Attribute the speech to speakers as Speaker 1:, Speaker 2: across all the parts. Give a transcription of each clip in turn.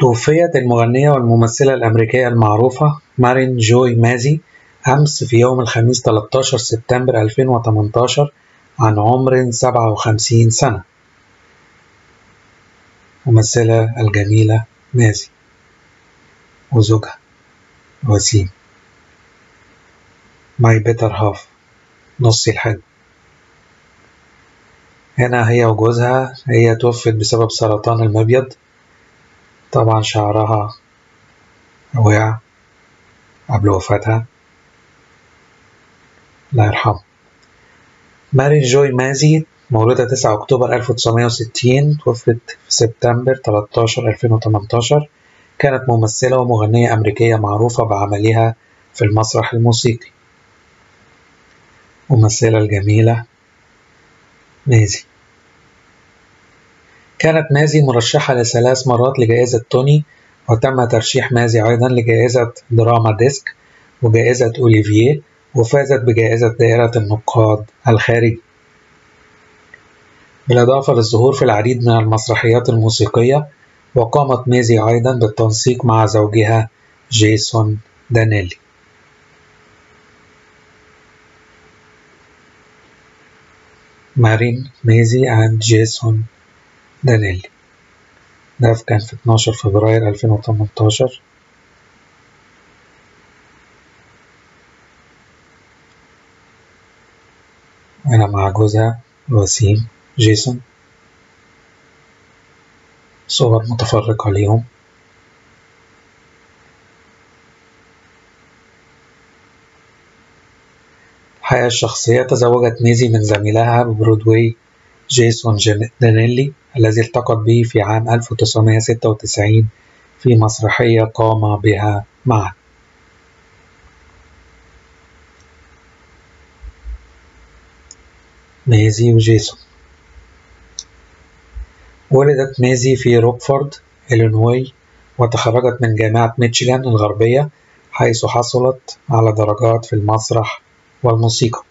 Speaker 1: توفيت المغنية والممثلة الأمريكية المعروفة مارين جوي مازي أمس في يوم الخميس 13 سبتمبر 2018 عن عمر 57 سنة. ممثلة الجميلة مازي. وزوجها وسيم. my better half نصي الحلو هنا هي وجوزها هي توفت بسبب سرطان المبيض. طبعا شعرها وقع قبل وفاتها. الله يرحمه. ماري جوي مازي مولودة 9 أكتوبر 1960 توفت في سبتمبر 13 2018 كانت ممثلة ومغنية أمريكية معروفة بعملها في المسرح الموسيقي. ممثلة الجميلة مازي. كانت مازي مرشحة لثلاث مرات لجائزة توني وتم ترشيح مازي أيضا لجائزة دراما ديسك وجائزة أوليفييه وفازت بجائزة دائرة النقاد الخارجي. بالإضافة للظهور في العديد من المسرحيات الموسيقية وقامت ميزي أيضا بالتنسيق مع زوجها جيسون دانيلي. مارين ميزي and جيسون دانيلي ده كان في 12 فبراير 2018 أنا مع جوزها وسيم جيسون. صور متفرقة ليهم. الحياة الشخصية تزوجت ميزي من زميلها ببرودواي جيسون دانيلي الذي التقت به في عام 1996 في مسرحية قام بها معا ميزي وجيسون. ولدت ميزي في روكفورد إلينوي وتخرجت من جامعة ميشيغان الغربية حيث حصلت على درجات في المسرح والموسيقى.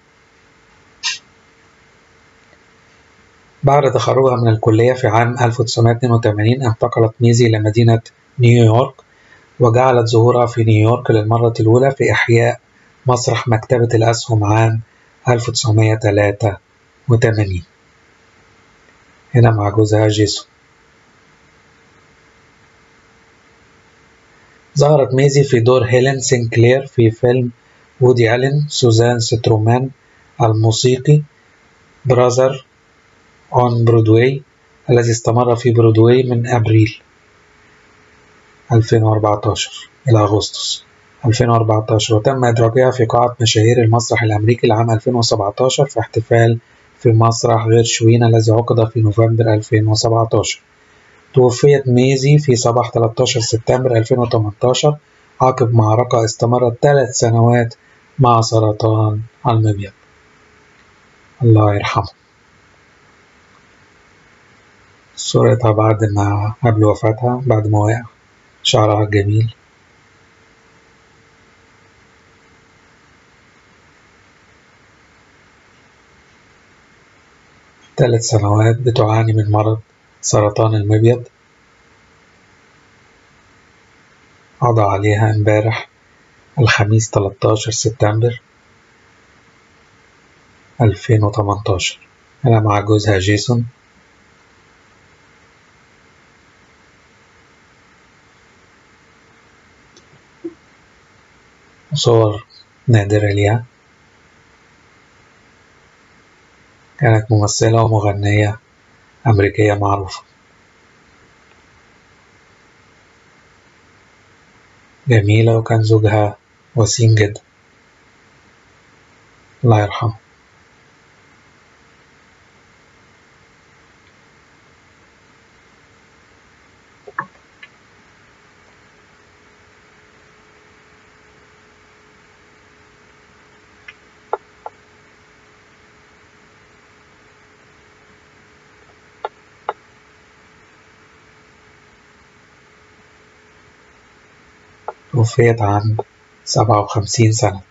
Speaker 1: بعد تخرجها من الكلية في عام 1982 انتقلت ميزي إلى مدينة نيويورك وجعلت ظهورها في نيويورك للمرة الأولى في إحياء مسرح مكتبة الأسهم عام 1983 هنا مع جوزها جيسون. ظهرت ميزي في دور هيلين سينكلير في فيلم وودي ألين سوزان سترومان الموسيقي Bullets Over Broadway الذي استمر في برودواي من أبريل 2014 إلى أغسطس. 2014 وتم إدراجها في قاعة مشاهير المسرح الأمريكي لعام 2017 في احتفال في مسرح غير شوين الذي عقد في نوفمبر 2017 توفيت ميزي في صباح 13 سبتمبر 2018 عقب معركة استمرت ثلاث سنوات مع سرطان المبيض. الله يرحمه. صورتها بعد ما قبل وفاتها بعد ما وقع. شعرها الجميل ثلاث سنوات بتعاني من مرض سرطان المبيض. قضى عليها امبارح الخميس 13 سبتمبر 2018 أنا مع جوزها جيسون. صور نادرة ليها. كانت ممثلة ومغنية أمريكية معروفة. جميلة وكان زوجها وسيم جدا. الله يرحمه. توفيت عن سبعة وخمسين سنة.